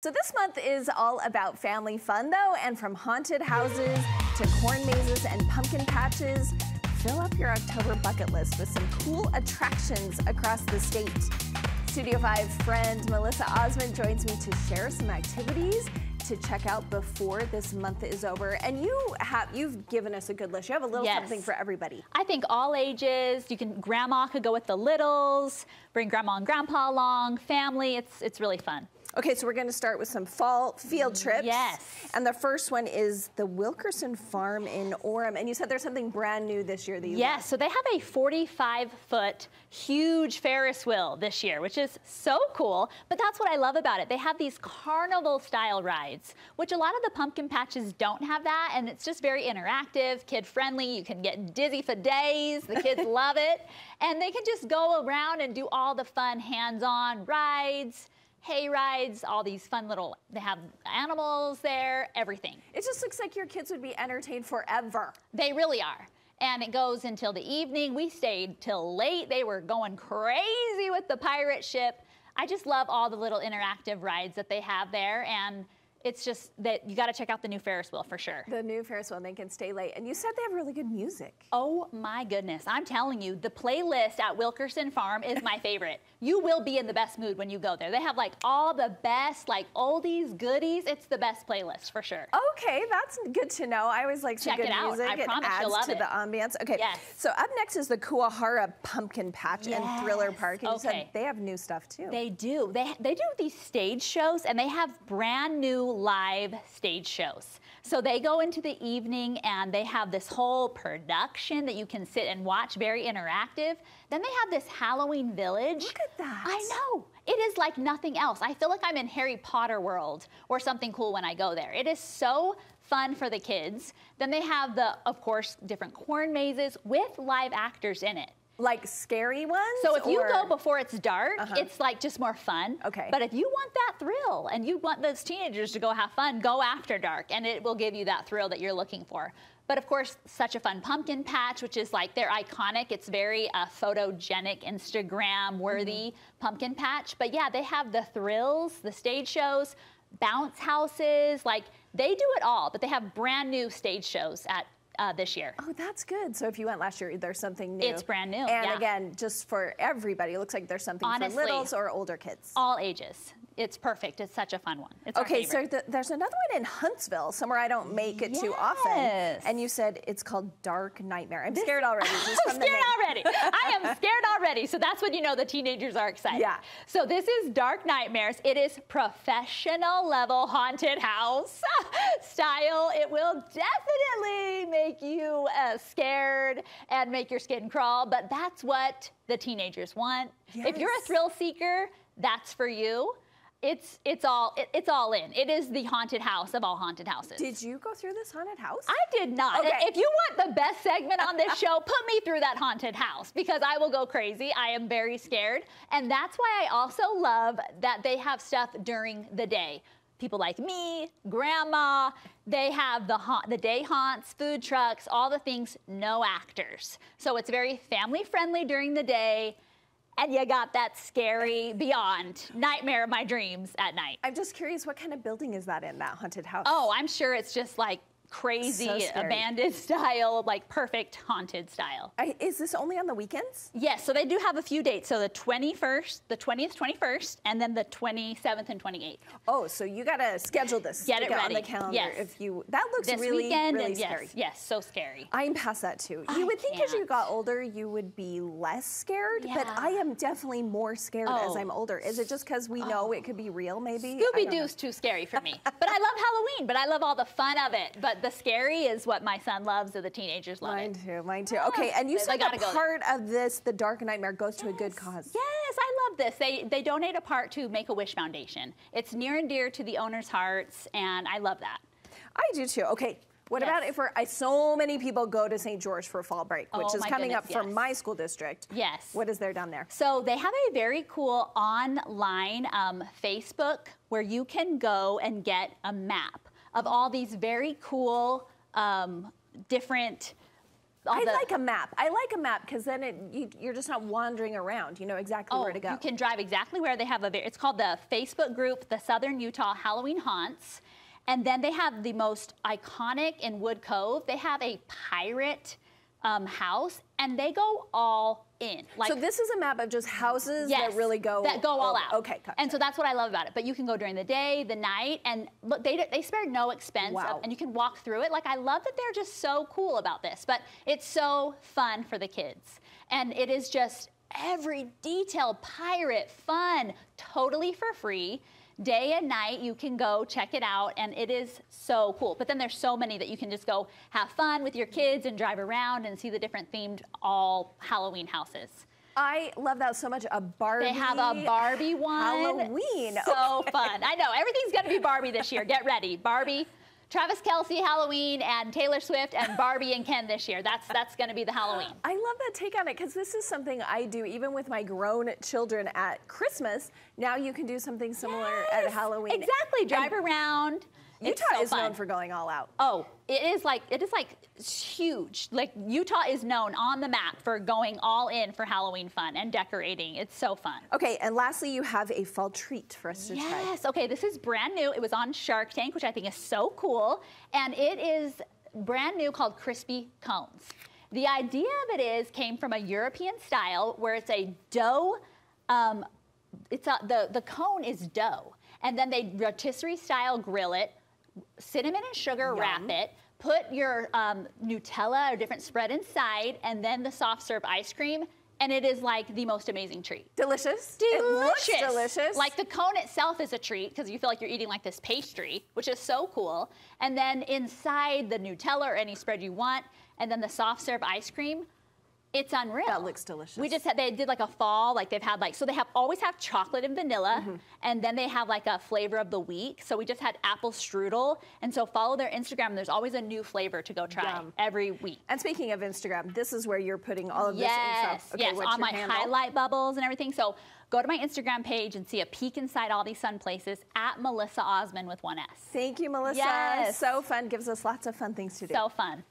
So this month is all about family fun though, and from haunted houses to corn mazes and pumpkin patches, fill up your October bucket list with some cool attractions across the state. Studio 5 friend Melisa Osmond joins me to share some activities to check out before this month is over. And you have you've given us a good list. You have a little Yes. something for everybody. I think all ages. You can grandma could go with the littles, bring grandma and grandpa along, family. It's it's really fun. Okay, so we're going to start with some fall field trips. Yes. And the first one is the Wilkerson Farm in Orem. And you said there's something brand new this year that you Yes, so they have a 45 foot huge Ferris wheel this year, which is so cool. But that's what I love about it. They have these carnival style rides, which a lot of the pumpkin patches don't have that. And it's just very interactive, kid friendly. You can get dizzy for days. The kids love it. And they can just go around and do all the fun hands on rides. Hay rides, all these fun little, they have animals there, everything. It just looks like your kids would be entertained forever. They really are. And it goes until the evening. We stayed till late. They were going crazy with the pirate ship. I just love all the little interactive rides that they have there. And it's just that you got to check out the new Ferris wheel for sure. The new Ferris wheel, they can stay late. And you said they have really good music. Oh my goodness. I'm telling you, the playlist at Wilkerson Farm is my favorite. you will be in the best mood when you go there. They have like all the best, like oldies, goodies. It's the best playlist for sure. Okay, that's good to know. I always like some Check good it out. music. I promise adds you'll love to it. the ambiance. Okay. Yes. So up next is the Kuahara Pumpkin Patch and Thriller Park. And you said Okay. they have new stuff too. They do. They, they do these stage shows and they have brand new live stage shows. So they go into the evening and they have this whole production that you can sit and watch, very interactive. Then they have this Halloween village. Look at that. I know. It is like nothing else. I feel like I'm in Harry Potter world or something cool when I go there. It is so fun for the kids. Then they have the, of course, different corn mazes with live actors in it. Like scary ones? So if you or- go before it's dark, Uh-huh. it's like just more fun. Okay. But if you want that thrill and you want those teenagers to go have fun, go after dark and it will give you that thrill that you're looking for. But of course, such a fun pumpkin patch, which is like they're iconic. It's very uh, photogenic, Instagram worthy Mm-hmm. pumpkin patch. But yeah, they have the thrills, the stage shows, bounce houses. Like they do it all, but they have brand new stage shows at uh, this year. Oh, that's good. So if you went last year, there's something new. It's brand new, And yeah. again, just for everybody, it looks like there's something Honestly. for littles or older kids. All ages. It's perfect. It's such a fun one. It's Okay, so there's another one in Huntsville, somewhere I don't make it too often. And you said it's called Dark Nightmare. I'm scared already. I'm scared already. I am scared already. So that's when you know the teenagers are excited. Yeah. So this is Dark Nightmares. It is professional level haunted house style. It will definitely make you uh, scared and make your skin crawl, but that's what the teenagers want. If you're a thrill seeker, that's for you. It's it's all it- it's all in. It is the haunted house of all haunted houses. Did you go through this haunted house? I did not. Okay. If you want the best segment on this show, put me through that haunted house because I will go crazy. I am very scared. And that's why I also love that they have stuff during the day. People like me, grandma, they have the haunt, the day haunts, food trucks, all the things, no actors. So it's very family friendly during the day. And you got that scary beyond nightmare of my dreams at night. I'm just curious, what kind of building is that in, that haunted house? Oh, I'm sure it's just like crazy So abandoned style, like perfect haunted style. I, is this only on the weekends? Yes, so they do have a few dates. So the 21st, the 20th, 21st, and then the 27th and 28th. Oh, so you gotta schedule this. Get it on the calendar. Yes. If you that looks This really weekend, really and scary. yes, yes, so scary. I'm past that too. I You would think as you got older, you would be less scared, yeah. but I am definitely more scared as Oh. I'm older. Is it just because we know oh. it could be real, maybe? I Scooby. Doo's too scary for me. but I love Halloween, but I love all the fun of it. But the scary is what my son loves, and the teenagers love Mine it. too, mine too. Okay, and you said that part of this, the Dark Nightmare, goes to a good cause. Yes, I love this. They they donate a part to Make a Wish Foundation. It's near and dear to the owners' hearts, and I love that. I do too. Okay. What Yes. about if we're, I, so many people go to St. George for fall break, which Oh, is coming goodness, up from yes. my school district. Yes. What is there down there? So they have a very cool online um, Facebook where you can go and get a map of all these very cool um, different I the, like a map. I like a map because then it, you, you're just not wandering around. You know exactly oh, where to go. you can drive exactly where they have a. It's called the Facebook group, the Southern Utah Halloween Haunts, and then they have the most iconic in Wood Cove. They have a pirate um, house, and they go all in. Like, so this is a map of just houses yes, that really go that go all out. Okay, gotcha. and so that's what I love about it. But you can go during the day, the night, and look, they they spare no expense, Wow. of- and you can walk through it. Like I love that they're just so cool about this. But it's so fun for the kids, and it is just every detail pirate fun, totally for free. Day and night, you can go check it out, and it is so cool. But then there's so many that you can just go have fun with your kids and drive around and see the different themed all Halloween houses. I love that so much. A Barbie. They have a Barbie one. Halloween. So fun. I know. Everything's going to be Barbie this year. Get ready. Barbie, Travis Kelce Halloween, and Taylor Swift, and Barbie and Ken this year. That's, that's going to be the Halloween. I love that take on it because this is something I do even with my grown children at Christmas. Now you can do something similar at Halloween. Exactly. Drive around. Utah so is fun. known for going all out. Oh, it is like it is like huge. Like Utah is known on the map for going all in for Halloween fun and decorating. It's so fun. Okay, and lastly, you have a fall treat for us to try. Yes. Okay, this is brand new. It was on Shark Tank, which I think is so cool. And it is brand new called Crispy Cones. The idea of it is came from a European style where it's a dough, um, it's a, the, the cone is dough. And then they rotisserie style grill it, cinnamon and sugar wrap it, put your um, Nutella or different spread inside, and then the soft serve ice cream. And it is like the most amazing treat. Delicious. Delicious. It looks delicious. Like the cone itself is a treat because you feel like you're eating like this pastry, which is so cool. And then inside the Nutella or any spread you want, and then the soft serve ice cream, it's unreal. That looks delicious. We just had they did like a fall, like they've had like so they have always have chocolate and vanilla, Mm-hmm. and then they have like a flavor of the week. So we just had apple strudel, and so follow their Instagram. There's always a new flavor to go try Yum. every week. and speaking of Instagram, this is where you're putting all of Yes, this info. Okay, yes, on my handle? highlight bubbles and everything. So go to my Instagram page and see a peek inside all these sun places at Melisa Osmond with one S. Thank you, Melissa. Yes. So fun. Gives us lots of fun things to do. So fun.